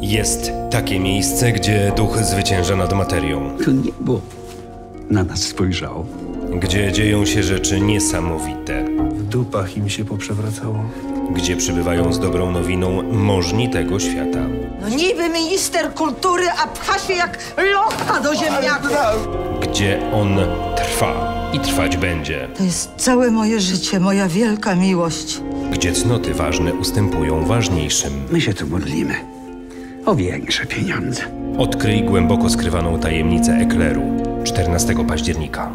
Jest takie miejsce, gdzie duch zwycięża nad materią, To niebo na nas spojrzało. gdzie dzieją się rzeczy niesamowite, W dupach im się poprzewracało. gdzie przybywają z dobrą nowiną możni tego świata. No niby minister kultury, a pcha się jak locha do ziemniaków. Gdzie on trwa i trwać będzie. To jest całe moje życie, moja wielka miłość. Gdzie cnoty ważne ustępują ważniejszym. My się tu modlimy o większe pieniądze. Odkryj głęboko skrywaną tajemnicę ekleru 14 października.